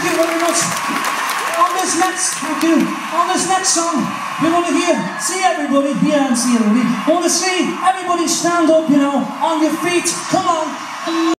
Thank you very much. On this next, thank you. On this next song, we want to hear, see everybody, here and see everybody. We want to see everybody stand up, you know, on your feet. Come on.